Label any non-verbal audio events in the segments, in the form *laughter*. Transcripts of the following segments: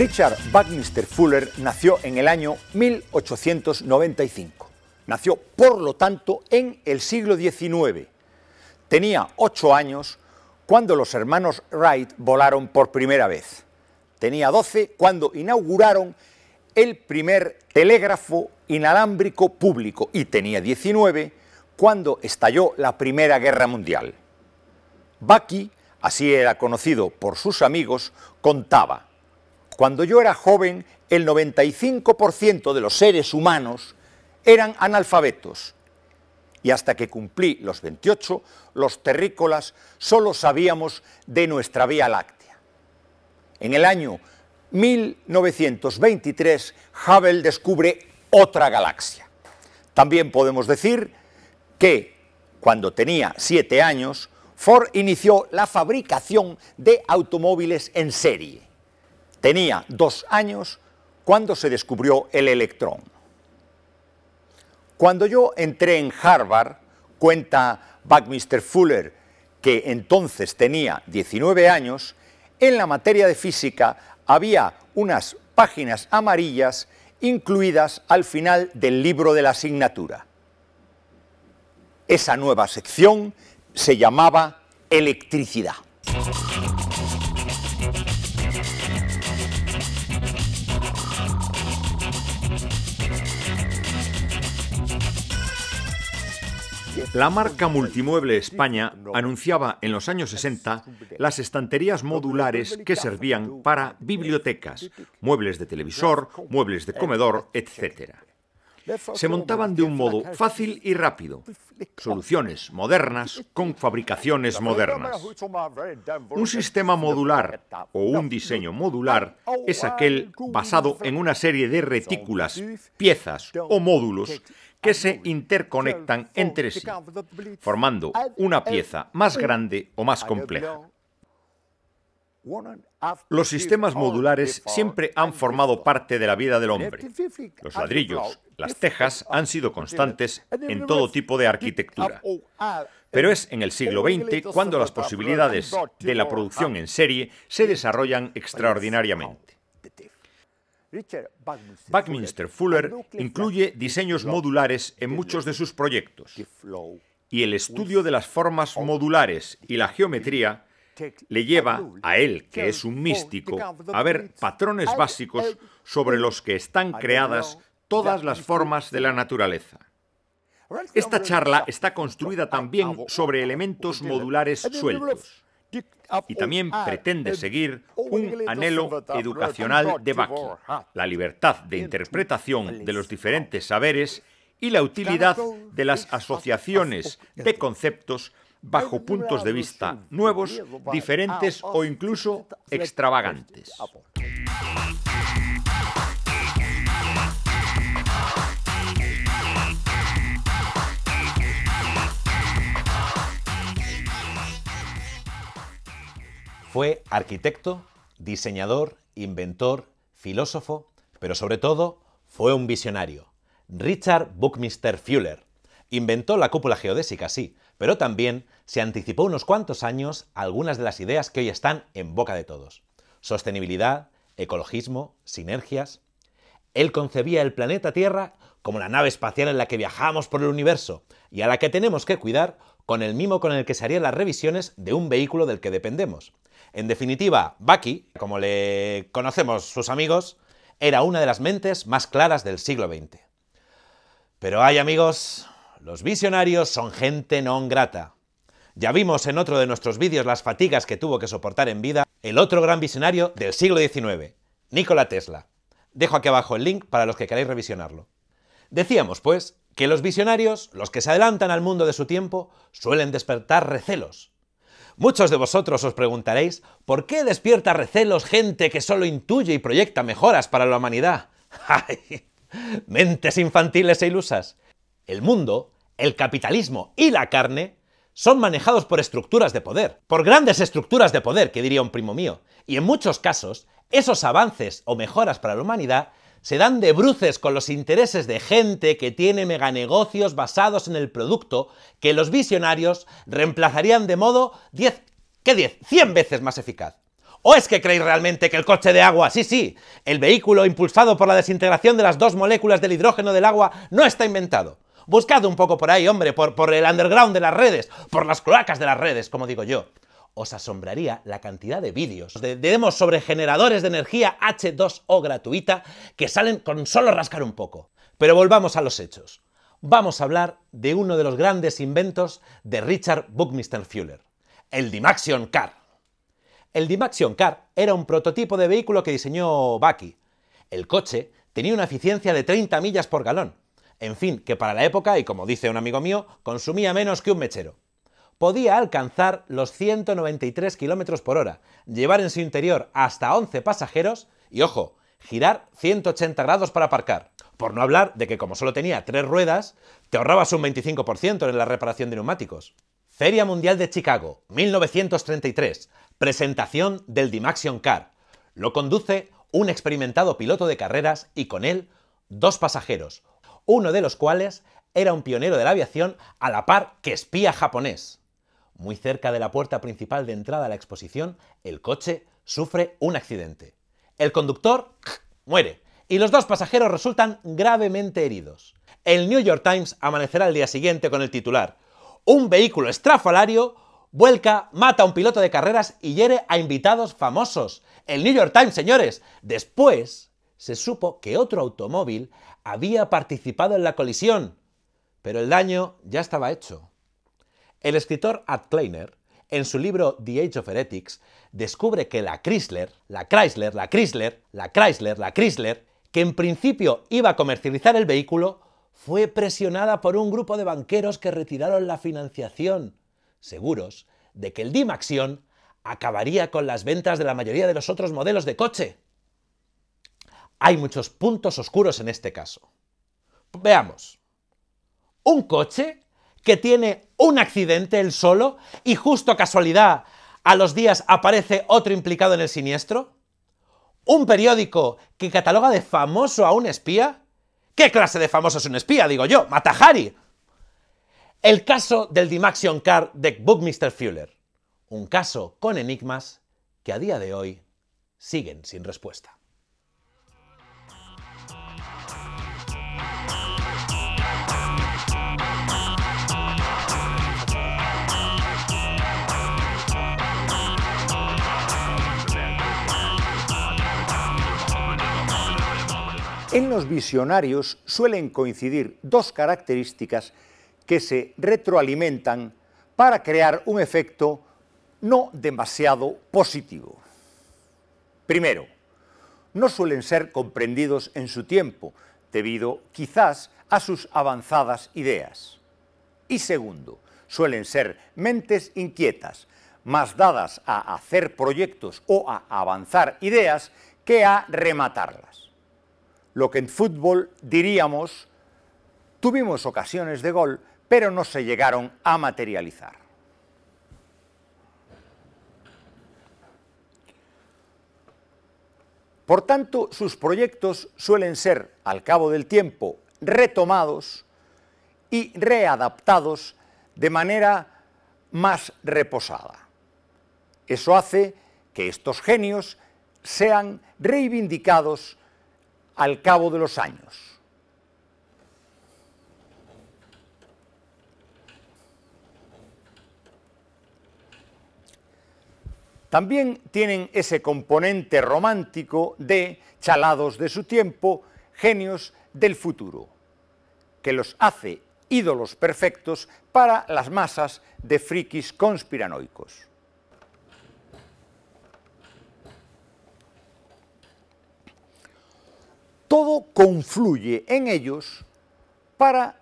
Richard Buckminster Fuller nació en el año 1895. Nació, por lo tanto, en el siglo XIX. Tenía ocho años cuando los hermanos Wright volaron por primera vez. Tenía 12 cuando inauguraron el primer telégrafo inalámbrico público y tenía 19 cuando estalló la Primera Guerra Mundial. Bucky, así era conocido por sus amigos, contaba, cuando yo era joven, el 95% de los seres humanos eran analfabetos y hasta que cumplí los 28, los terrícolas solo sabíamos de nuestra Vía Láctea. En el año 1923, Hubble descubre otra galaxia. También podemos decir que cuando tenía siete años, Ford inició la fabricación de automóviles en serie. Tenía dos años cuando se descubrió el electrón. Cuando yo entré en Harvard, cuenta Buckminster Fuller, que entonces tenía 19 años, en la materia de física había unas páginas amarillas incluidas al final del libro de la asignatura. Esa nueva sección se llamaba electricidad. La marca Multimueble España anunciaba en los años 60 las estanterías modulares que servían para bibliotecas, muebles de televisor, muebles de comedor, etc. Se montaban de un modo fácil y rápido. Soluciones modernas con fabricaciones modernas. Un sistema modular o un diseño modular es aquel basado en una serie de retículas, piezas o módulos que se interconectan entre sí, formando una pieza más grande o más compleja. Los sistemas modulares siempre han formado parte de la vida del hombre. Los ladrillos, las tejas han sido constantes en todo tipo de arquitectura. Pero es en el siglo XX cuando las posibilidades de la producción en serie se desarrollan extraordinariamente. Buckminster Fuller incluye diseños modulares en muchos de sus proyectos. y el estudio de las formas modulares y la geometría le lleva a él, que es un místico, a ver patrones básicos sobre los que están creadas todas las formas de la naturaleza. Esta charla está construida también sobre elementos modulares sueltos y también pretende seguir un anhelo educacional de Bucky, la libertad de interpretación de los diferentes saberes y la utilidad de las asociaciones de conceptos bajo puntos de vista nuevos, diferentes o incluso extravagantes. Fue arquitecto, diseñador, inventor, filósofo, pero sobre todo fue un visionario. Richard Buckminster Fuller inventó la cúpula geodésica, sí, pero también se anticipó unos cuantos años algunas de las ideas que hoy están en boca de todos. Sostenibilidad, ecologismo, sinergias. Él concebía el planeta Tierra como la nave espacial en la que viajamos por el universo y a la que tenemos que cuidar con el mimo con el que se harían las revisiones de un vehículo del que dependemos. En definitiva, Bucky, como le conocemos sus amigos, era una de las mentes más claras del siglo XX. Pero hay amigos, los visionarios son gente non grata. Ya vimos en otro de nuestros vídeos las fatigas que tuvo que soportar en vida el otro gran visionario del siglo XIX, Nikola Tesla. Dejo aquí abajo el link para los que queráis revisionarlo. Decíamos, pues, que los visionarios, los que se adelantan al mundo de su tiempo, suelen despertar recelos. Muchos de vosotros os preguntaréis, ¿por qué despierta recelos gente que solo intuye y proyecta mejoras para la humanidad? *laughs* ¡Ay! Mentes infantiles e ilusas. El mundo, el capitalismo y la carne son manejados por estructuras de poder, por grandes estructuras de poder, que diría un primo mío. Y en muchos casos, esos avances o mejoras para la humanidad se dan de bruces con los intereses de gente que tiene meganegocios basados en el producto que los visionarios reemplazarían de modo 10, ¿qué 10? 100 veces más eficaz. ¿O es que creéis realmente que el coche de agua, sí, sí, el vehículo impulsado por la desintegración de las dos moléculas del hidrógeno del agua, no está inventado? Buscad un poco por ahí, hombre, por, por el underground de las redes, por las cloacas de las redes, como digo yo. Os asombraría la cantidad de vídeos, de demos sobre generadores de energía H2O gratuita que salen con solo rascar un poco. Pero volvamos a los hechos. Vamos a hablar de uno de los grandes inventos de Richard Buckminster Fuller, el Dimaxion Car. El Dimaxion Car era un prototipo de vehículo que diseñó Bucky. El coche tenía una eficiencia de 30 millas por galón. En fin, que para la época, y como dice un amigo mío, consumía menos que un mechero. Podía alcanzar los 193 kilómetros por hora, llevar en su interior hasta 11 pasajeros y, ojo, girar 180 grados para aparcar. Por no hablar de que como solo tenía tres ruedas, te ahorrabas un 25% en la reparación de neumáticos. Feria Mundial de Chicago, 1933. Presentación del Dimaxion Car. Lo conduce un experimentado piloto de carreras y con él dos pasajeros, uno de los cuales era un pionero de la aviación a la par que espía japonés. Muy cerca de la puerta principal de entrada a la exposición, el coche sufre un accidente. El conductor muere y los dos pasajeros resultan gravemente heridos. El New York Times amanecerá el día siguiente con el titular un vehículo estrafalario vuelca, mata a un piloto de carreras y hiere a invitados famosos. El New York Times, señores. Después se supo que otro automóvil había participado en la colisión, pero el daño ya estaba hecho. El escritor Ad Kleiner, en su libro The Age of Heretics, descubre que la Chrysler, la Chrysler, la Chrysler, la Chrysler, la Chrysler, que en principio iba a comercializar el vehículo, fue presionada por un grupo de banqueros que retiraron la financiación, seguros de que el Dimaxion acabaría con las ventas de la mayoría de los otros modelos de coche. Hay muchos puntos oscuros en este caso. Veamos. Un coche que tiene un accidente él solo y justo casualidad a los días aparece otro implicado en el siniestro. Un periódico que cataloga de famoso a un espía ¿Qué clase de famoso es un espía? Digo yo, Matahari. El caso del Dimaxion Car de Buckminster Fuller. Un caso con enigmas que a día de hoy siguen sin respuesta. En los visionarios suelen coincidir dos características que se retroalimentan para crear un efecto no demasiado positivo. Primero, no suelen ser comprendidos en su tiempo, debido quizás a sus avanzadas ideas. Y segundo, suelen ser mentes inquietas, más dadas a hacer proyectos o a avanzar ideas que a rematarlas lo que en fútbol diríamos, tuvimos ocasiones de gol, pero no se llegaron a materializar. Por tanto, sus proyectos suelen ser, al cabo del tiempo, retomados y readaptados de manera más reposada. Eso hace que estos genios sean reivindicados al cabo de los años. También tienen ese componente romántico de chalados de su tiempo, genios del futuro, que los hace ídolos perfectos para las masas de frikis conspiranoicos. Todo confluye en ellos para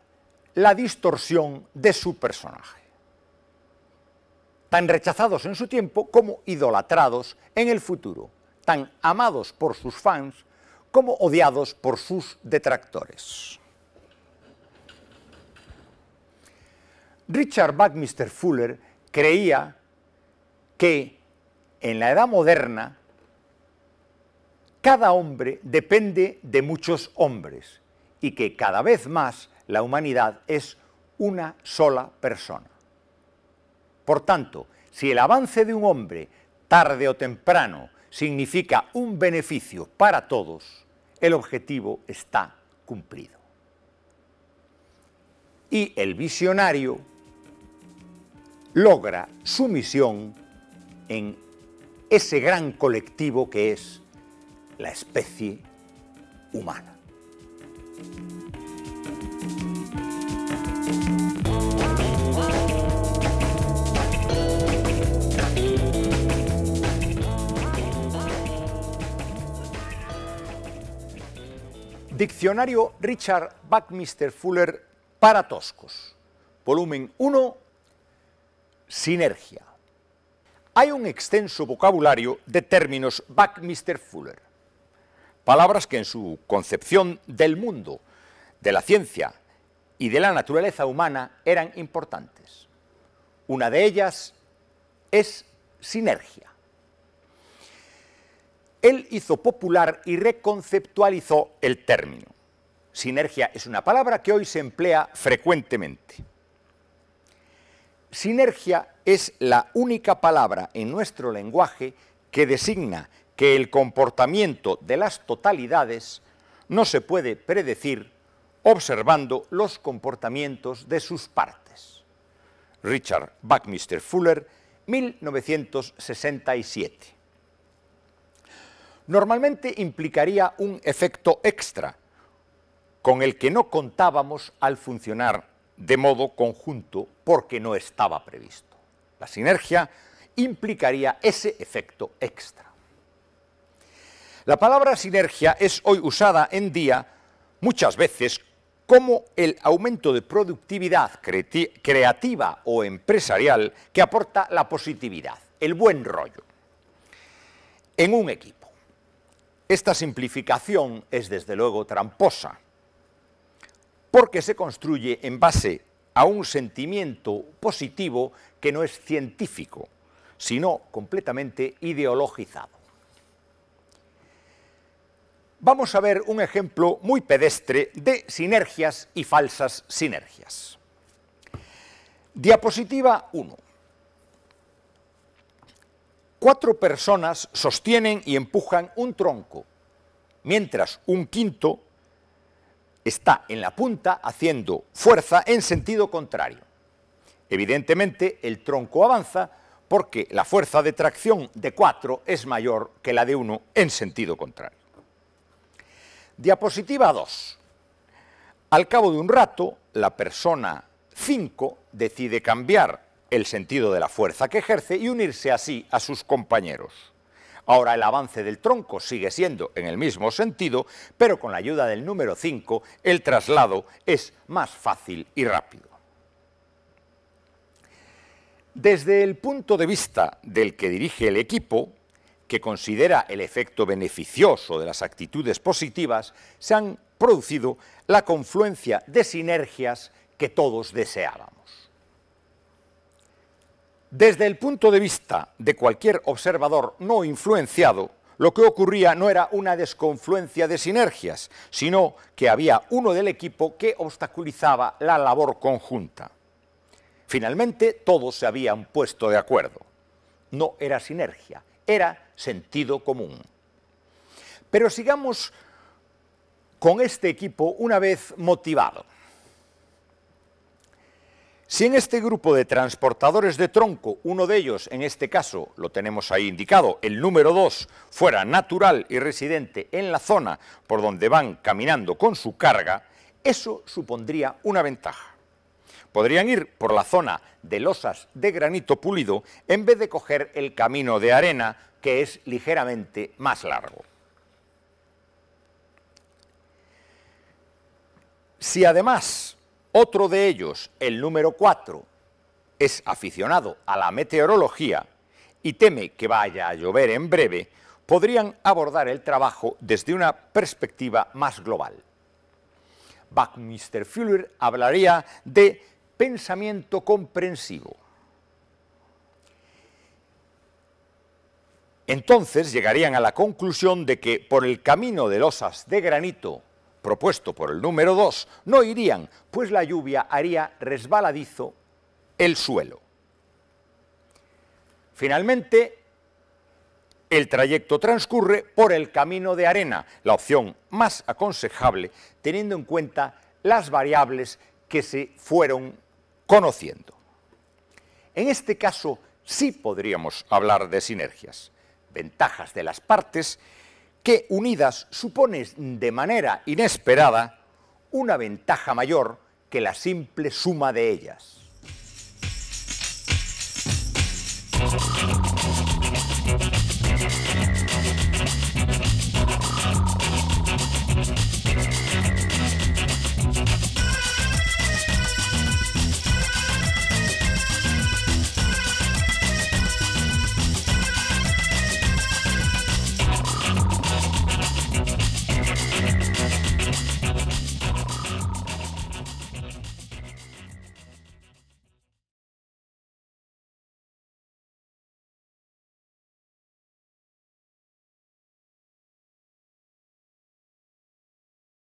la distorsión de su personaje. Tan rechazados en su tiempo como idolatrados en el futuro, tan amados por sus fans como odiados por sus detractores. Richard Buckminster Fuller creía que en la edad moderna cada hombre depende de muchos hombres y que cada vez más la humanidad es una sola persona. Por tanto, si el avance de un hombre, tarde o temprano, significa un beneficio para todos, el objetivo está cumplido. Y el visionario logra su misión en ese gran colectivo que es la especie humana. Diccionario Richard Buckminster Fuller para toscos. Volumen 1. Sinergia. Hay un extenso vocabulario de términos Buckminster Fuller. Palabras que en su concepción del mundo, de la ciencia y de la naturaleza humana eran importantes. Una de ellas es sinergia él hizo popular y reconceptualizó el término. Sinergia es una palabra que hoy se emplea frecuentemente. Sinergia es la única palabra en nuestro lenguaje que designa que el comportamiento de las totalidades no se puede predecir observando los comportamientos de sus partes. Richard Buckminster Fuller, 1967 normalmente implicaría un efecto extra, con el que no contábamos al funcionar de modo conjunto porque no estaba previsto. La sinergia implicaría ese efecto extra. La palabra sinergia es hoy usada en día muchas veces como el aumento de productividad creativa o empresarial que aporta la positividad, el buen rollo, en un equipo. Esta simplificación es desde luego tramposa, porque se construye en base a un sentimiento positivo que no es científico, sino completamente ideologizado. Vamos a ver un ejemplo muy pedestre de sinergias y falsas sinergias. Diapositiva 1. Cuatro personas sostienen y empujan un tronco, mientras un quinto está en la punta haciendo fuerza en sentido contrario. Evidentemente, el tronco avanza porque la fuerza de tracción de cuatro es mayor que la de uno en sentido contrario. Diapositiva 2. Al cabo de un rato, la persona 5 decide cambiar el sentido de la fuerza que ejerce y unirse así a sus compañeros. Ahora el avance del tronco sigue siendo en el mismo sentido, pero con la ayuda del número 5 el traslado es más fácil y rápido. Desde el punto de vista del que dirige el equipo, que considera el efecto beneficioso de las actitudes positivas, se han producido la confluencia de sinergias que todos deseábamos. Desde el punto de vista de cualquier observador no influenciado, lo que ocurría no era una desconfluencia de sinergias, sino que había uno del equipo que obstaculizaba la labor conjunta. Finalmente, todos se habían puesto de acuerdo. No era sinergia, era sentido común. Pero sigamos con este equipo una vez motivado. Si en este grupo de transportadores de tronco, uno de ellos, en este caso lo tenemos ahí indicado, el número 2, fuera natural y residente en la zona por donde van caminando con su carga, eso supondría una ventaja. Podrían ir por la zona de losas de granito pulido en vez de coger el camino de arena que es ligeramente más largo. Si además otro de ellos, el número 4, es aficionado a la meteorología y teme que vaya a llover en breve, podrían abordar el trabajo desde una perspectiva más global. Buckminster Fuller hablaría de pensamiento comprensivo. Entonces llegarían a la conclusión de que por el camino de losas de granito propuesto por el número 2 no irían, pues la lluvia haría resbaladizo el suelo. Finalmente, el trayecto transcurre por el camino de arena, la opción más aconsejable teniendo en cuenta las variables que se fueron conociendo. En este caso sí podríamos hablar de sinergias, ventajas de las partes que unidas suponen de manera inesperada una ventaja mayor que la simple suma de ellas.